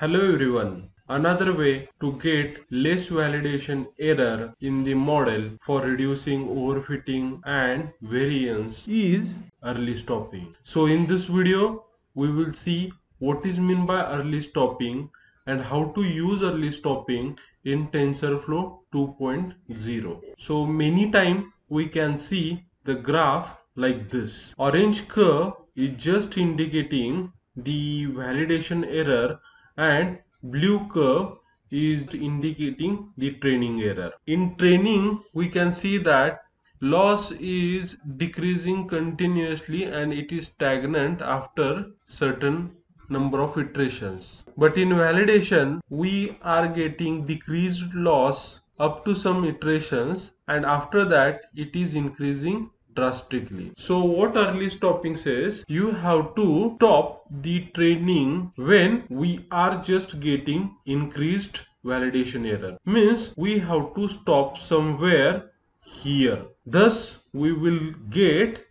Hello everyone. Another way to get less validation error in the model for reducing overfitting and variance is early stopping. So in this video, we will see what is meant by early stopping and how to use early stopping in TensorFlow 2.0. So many time we can see the graph like this. Orange curve is just indicating the validation error and blue curve is indicating the training error. In training, we can see that loss is decreasing continuously and it is stagnant after certain number of iterations. But in validation, we are getting decreased loss up to some iterations and after that it is increasing drastically. So what early stopping says, you have to stop the training when we are just getting increased validation error. Means we have to stop somewhere here. Thus we will get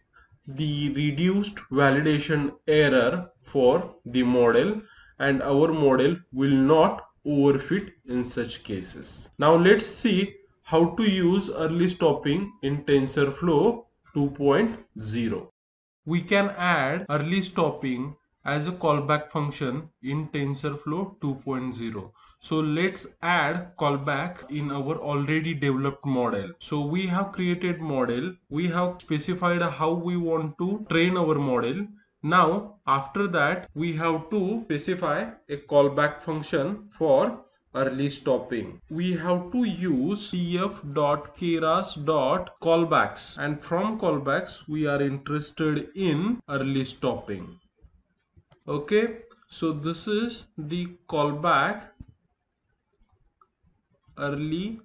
the reduced validation error for the model and our model will not overfit in such cases. Now let's see how to use early stopping in TensorFlow 2.0. We can add early stopping as a callback function in TensorFlow 2.0. So let's add callback in our already developed model. So we have created model. We have specified how we want to train our model. Now after that we have to specify a callback function for early stopping. We have to use tf.keras.callbacks and from callbacks we are interested in early stopping. Okay, so this is the callback early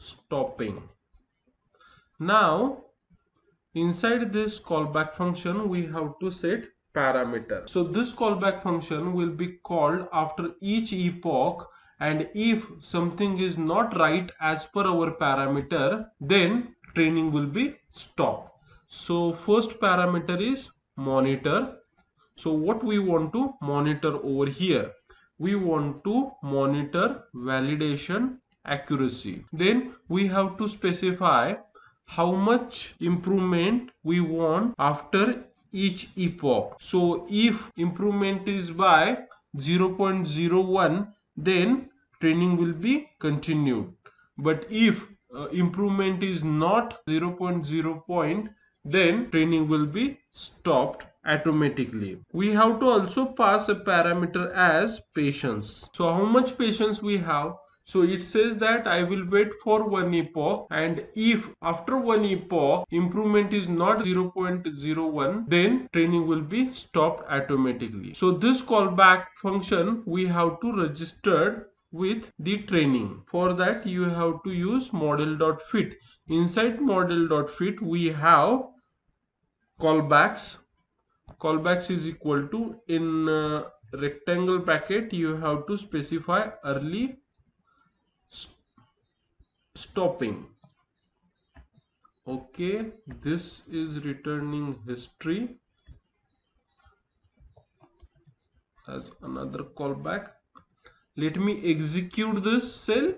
stopping. Now inside this callback function we have to set parameter. So this callback function will be called after each epoch and if something is not right as per our parameter then training will be stopped. So first parameter is monitor. So what we want to monitor over here? We want to monitor validation accuracy. Then we have to specify how much improvement we want after each epoch. So if improvement is by 0.01 then training will be continued. But if uh, improvement is not 0.0 point then training will be stopped automatically. We have to also pass a parameter as patience. So how much patience we have so it says that I will wait for one epoch and if after one epoch improvement is not 0.01 then training will be stopped automatically. So this callback function we have to register with the training. For that you have to use model.fit. Inside model.fit we have callbacks. Callbacks is equal to in uh, rectangle bracket you have to specify early stopping. Okay this is returning history as another callback. Let me execute this cell.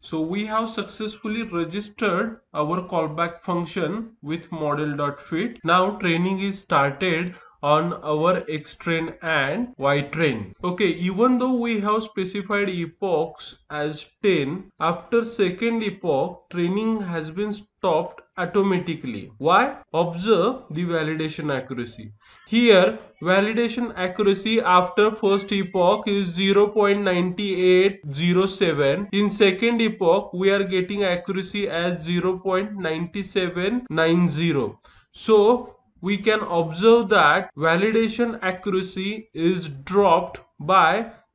So we have successfully registered our callback function with model.fit now training is started on our X train and ytrain okay even though we have specified epochs as 10 after second epoch training has been stopped automatically. Why? Observe the validation accuracy. Here validation accuracy after first epoch is 0.9807 in second epoch we are getting accuracy as 0.9790 so we can observe that validation accuracy is dropped by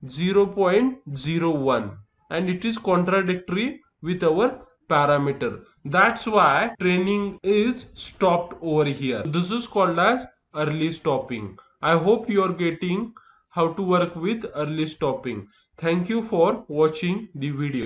0.01 and it is contradictory with our parameter. That's why training is stopped over here. This is called as early stopping. I hope you are getting how to work with early stopping. Thank you for watching the video